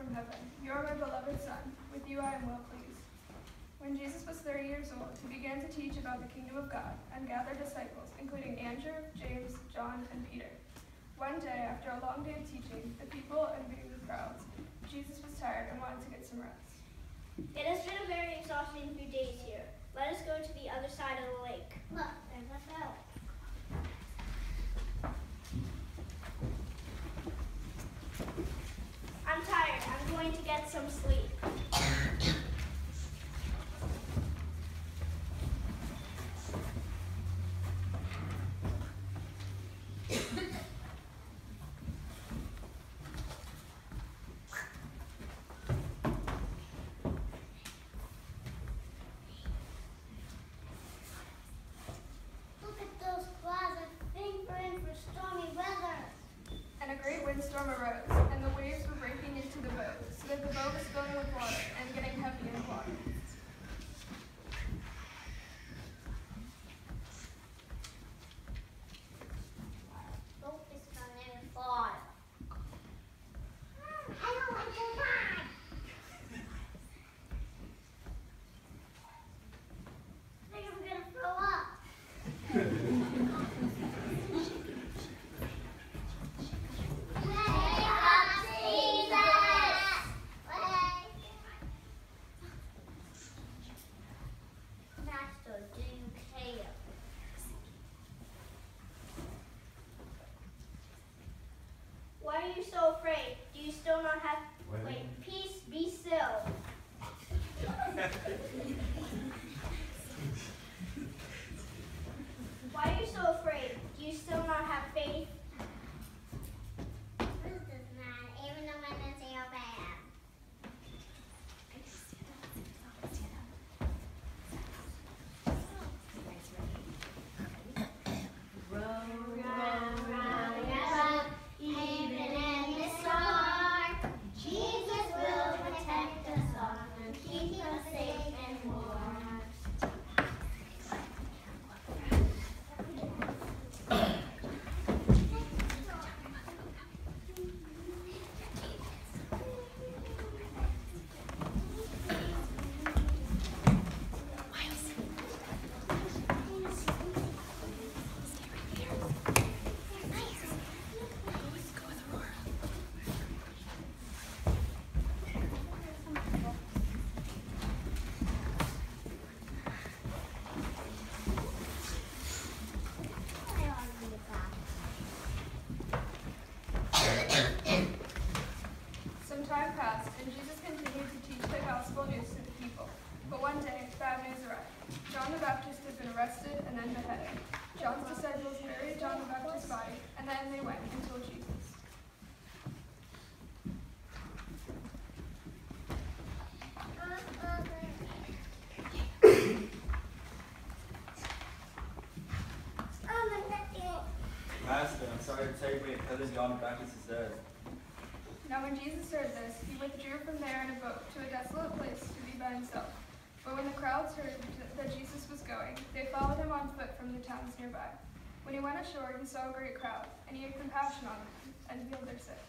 from heaven, You are my beloved Son, with you I am well pleased. When Jesus was thirty years old, he began to teach about the kingdom of God, and gathered disciples, including Andrew, James, John, and Peter. One day, after a long day of teaching, the people and the crowds, Jesus was tired and wanted to get some rest. It has been a very exhausting few days here. Let us go to the other side of the lake. Look, there's a boat. I'm tired. I'm going to get some sleep. Look at those clouds. I think we're in for stormy weather. And a great windstorm arose, and the waves were breaking into the boat, so that the boat was filling with water and getting heavy in the water. Boat is coming far. I don't like to ride. I think I'm gonna throw up. Wake up, Jesus! Master, do you care? Why are you so afraid? Do you still not have. Wait, peace, be still. Why are you so afraid? Do you still not have faith? This doesn't matter, even though my nails are bad. Row, row, row, even in the storm, Jesus will protect us all and keep us safe and warm. Some time passed, and Jesus continued to teach the gospel news to the people. But one day, bad news arrived. John the Baptist had been arrested and then beheaded. John's disciples buried John the Baptist's body, and then they went and told Jesus. Master, I'm sorry to take me because John the Baptist is dead. Now when Jesus heard this, he withdrew from there in a boat to a desolate place to be by himself. But when the crowds heard that Jesus was going, they followed him on foot from the towns nearby. When he went ashore, he saw a great crowd, and he had compassion on them, and healed their sick.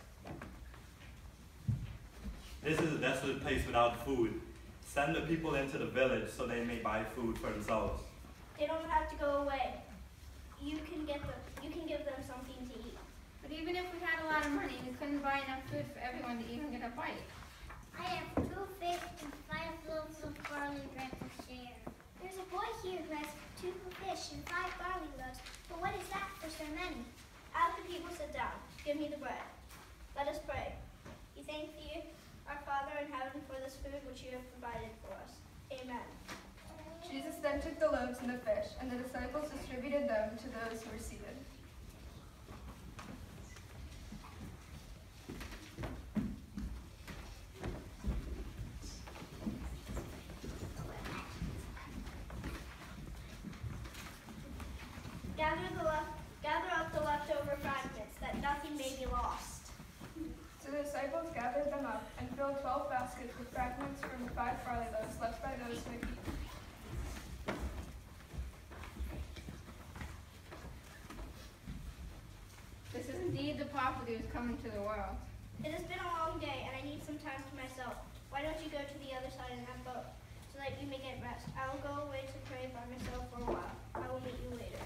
This is a desolate place without food. Send the people into the village so they may buy food for themselves. They don't have to go away. You can get them. You can give them something to eat. But even if we had a lot of money, we couldn't buy enough food for everyone to even get a bite. I have two fish and five loaves of barley bread to share. There's a boy here who has two fish and five barley loaves. But what is that for so many? As the people sit down, give me the bread. Let us pray. We thank thee, our Father in heaven, for this food which you have provided for us. Amen. Jesus then took the loaves and the fish, and the disciples distributed them to those who were seated. Gather the left, gather up the leftover fragments, that nothing may be lost. So the disciples gathered them up and filled twelve baskets with fragments from the five barley loaves left by those who had eaten. Who is coming to the world. It has been a long day, and I need some time to myself. Why don't you go to the other side in that boat, so that you may get rest? I will go away to pray by myself for a while. I will meet you later.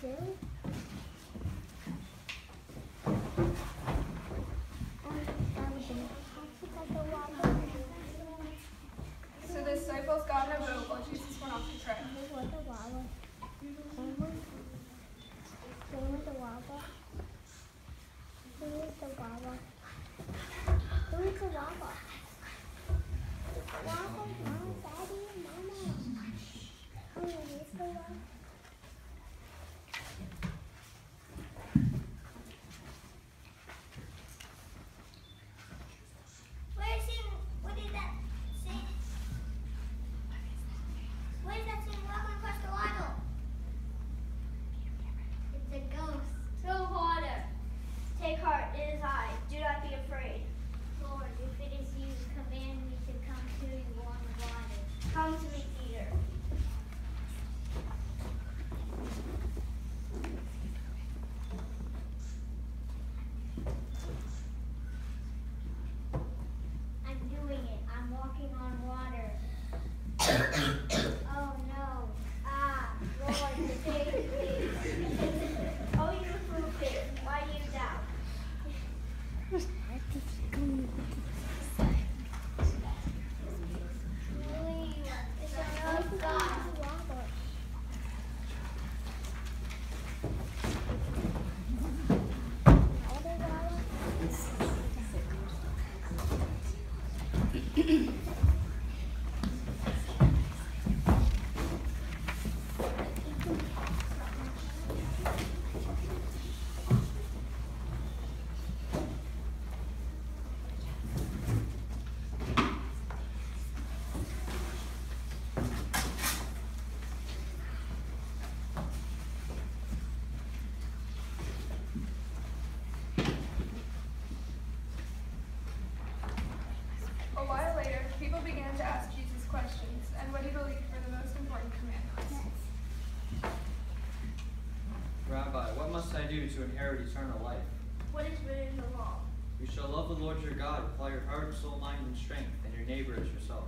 So do to inherit eternal life? What is written in the law? You shall love the Lord your God with all your heart, soul, mind, and strength, and your neighbor as yourself.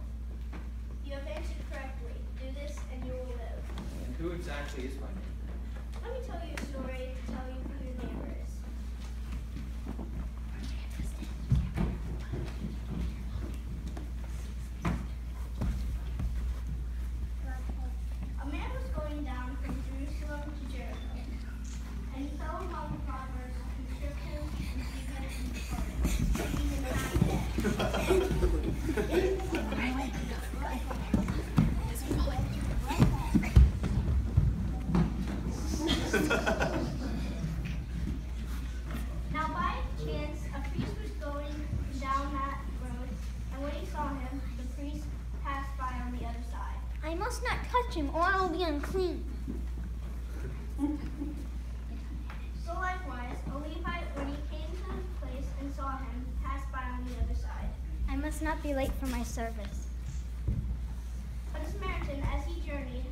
You have answered correctly. Do this and you will live. And who exactly is my neighbor? Let me tell you a story to tell you who your neighbor is. A man was going down from Jerusalem to Jericho, and so how the proverbs constrict him and keep him in the garden, taking him back in. Must not be late for my service. But Samaritan, as he journeyed,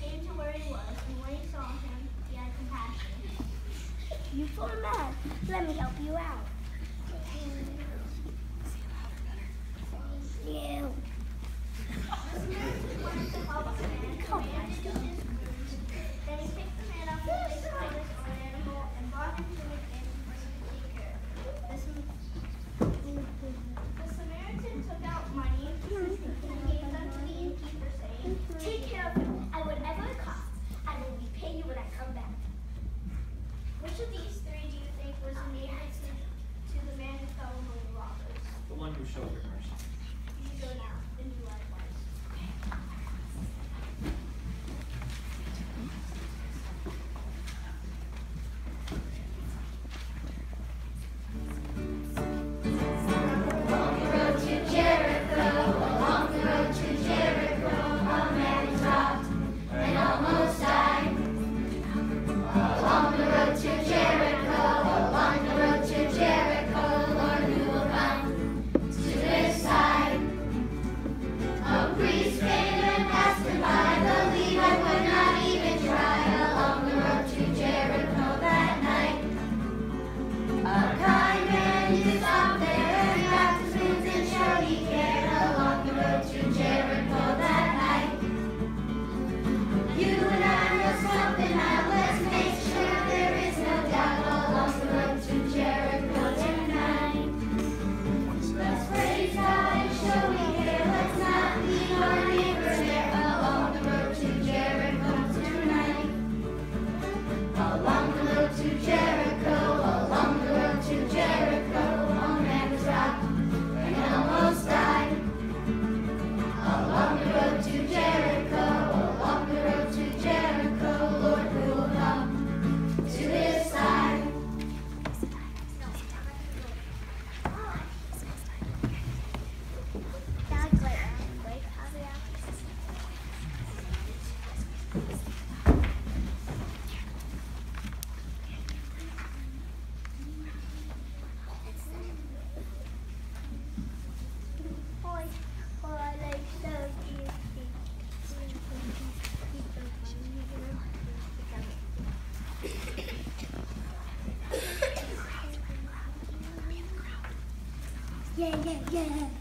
came to where he was, and when he saw him, he had compassion. You poor man, let me help you out. Yeah, yeah, yeah.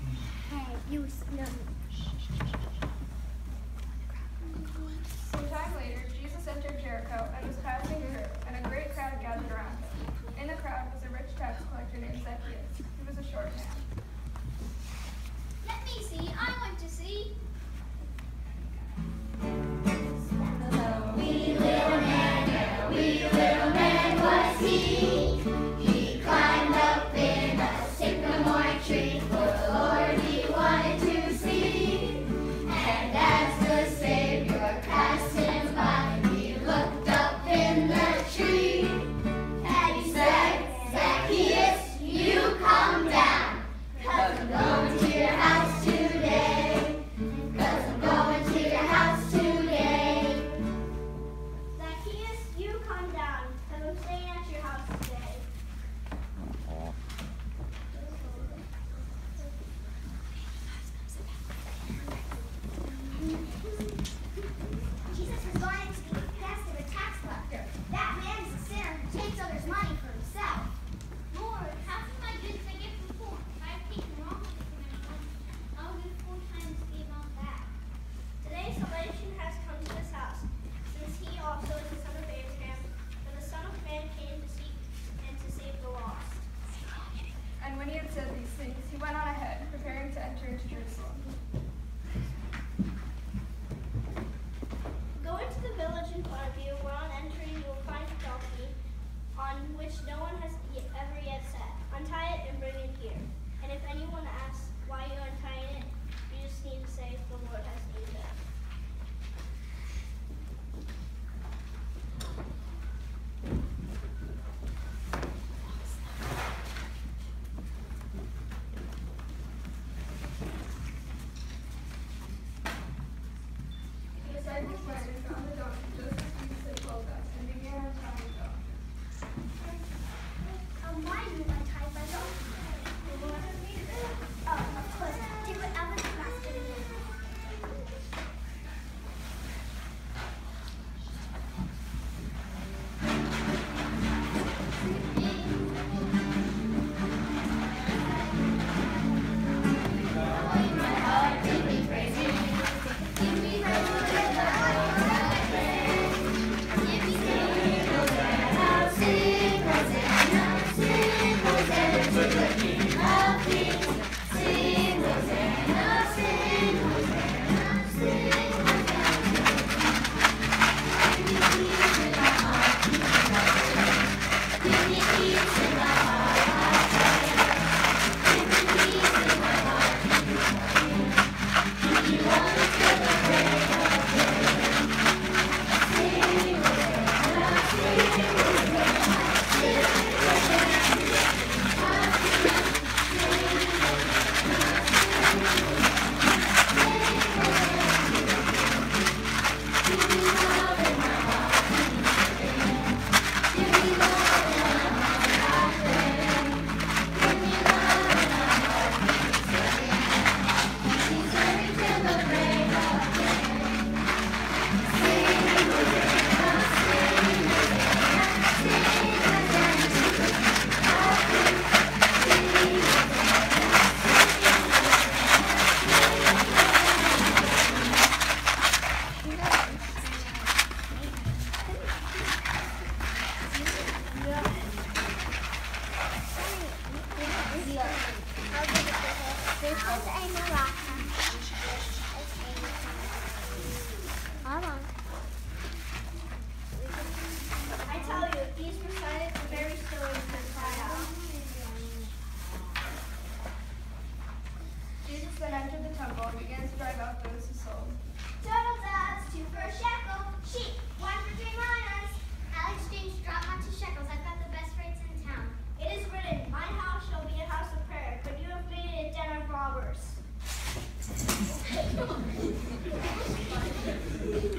Jesus then entered the temple and began to drive out those who sold. Turtle doves, two for a shekel. Sheep, one for three minas. Alex James, drop my two shekels. I've got the best rates in town. It is written, My house shall be a house of prayer, but you have made it a den of robbers.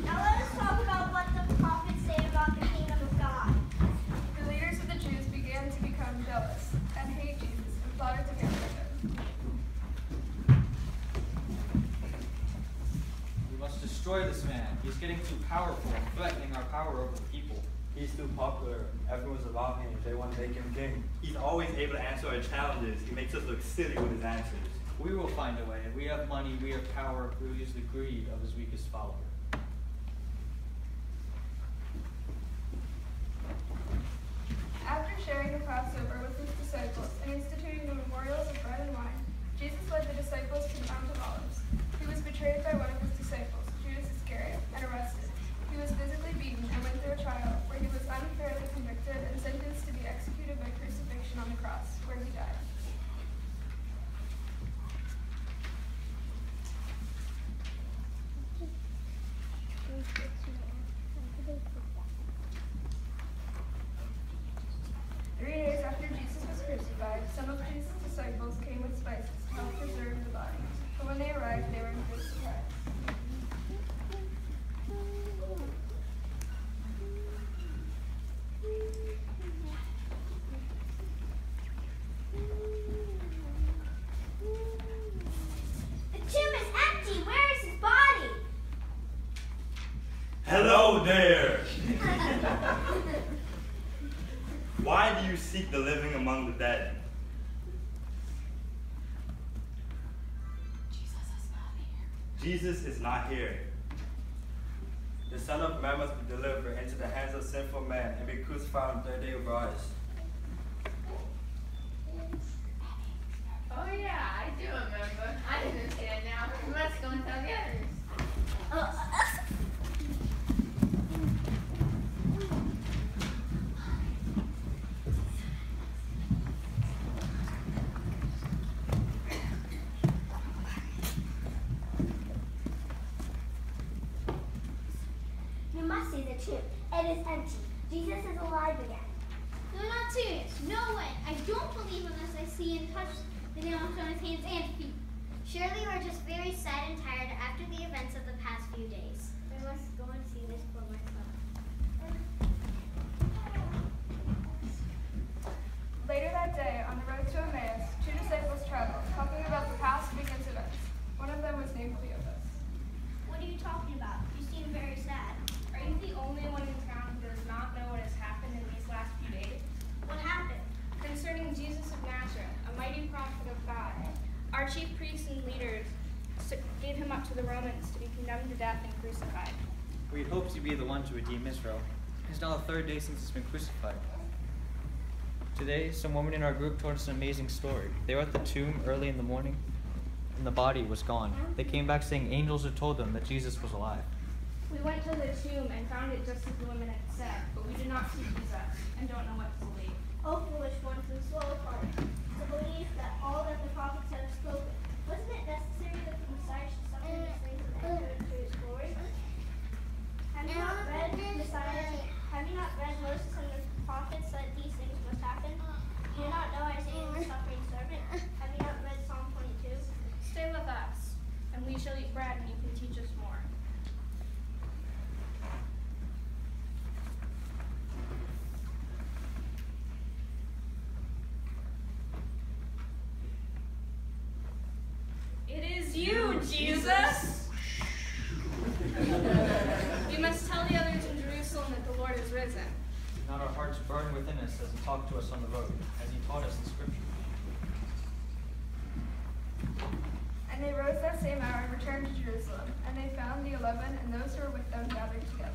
now let us talk about what the prophets say about the kingdom of God. The leaders of the Jews began to become jealous and hate Jesus and plotted to get rid of him. We must destroy this man. He's getting too powerful and threatening our power over the people. He's too popular. Everyone's about him. They want to make him king. He's always able to answer our challenges. He makes us look silly with his answers. We will find a way. If we have money, we have power. We will use the greed of his weakest follower. After sharing the Passover with his disciples and instituting the memorials of bread and wine, Jesus led the disciples to the Mount of Olives. He was betrayed by one of his disciples, And arrested. He was physically beaten and went through a trial where he was unfairly convicted and sentenced to be executed by crucifixion on the cross, where he died. Three days after Jesus was crucified, some of Jesus' disciples came with spices to help preserve the body. But when they arrived, they were in great surprise. The tomb is empty. Where is his body? Hello there! Why do you seek the living among the dead? Jesus is not here. The Son of Man must be delivered into the hands of sinful men and be crucified on the third day of rise. Oh yeah, I do remember. I understand now. Let's go and tell the others. You must see the tomb. It is empty. Jesus is alive again. You're not serious. No way. I don't believe unless I see and touch the nails on his hands and feet. Surely we're just very sad and tired after the events of the past few days. I must go and see this for myself. Later that day, on the road to Emmaus, two disciples traveled, talking about the past weekend's events. One of them was named Cleopas. What are you talking about? You seem very sad. Are you the only one in town who does not know what has happened in these last few days? What happened? Concerning Jesus of Nazareth, a mighty prophet of God, our chief priests and leaders s- gave him up to the Romans to be condemned to death and crucified. We had hoped to be the one to redeem Israel. It's now the third day since he's been crucified. Today, some women in our group told us an amazing story. They were at the tomb early in the morning, and the body was gone. They came back saying angels had told them that Jesus was alive. We went to the tomb and found it just as the women had said, but we did not see Jesus and don't know what to believe. Oh, foolish ones and slow of heart, to believe that all that the not read Messiah? Have you not read Moses and the prophets that these things must happen? Do you not know Isaiah the mm-hmm. suffering servant? Have you not read Psalm 22? Stay with us, and we shall eat bread, and you can teach us more. It is you, Jesus! we must tell the others in Jerusalem that the Lord is risen. Not our hearts burn within us as he talked to us on the road, as he taught us in Scripture. And they rose that same hour and returned to Jerusalem. And they found the eleven and those who were with them gathered together.